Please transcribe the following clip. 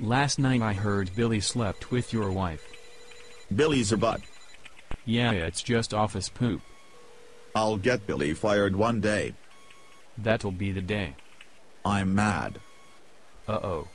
Last night I heard Billy slept with your wife. Billy's a butt. Yeah, it's just office poop. I'll get Billy fired one day. That'll be the day. I'm mad. Uh-oh.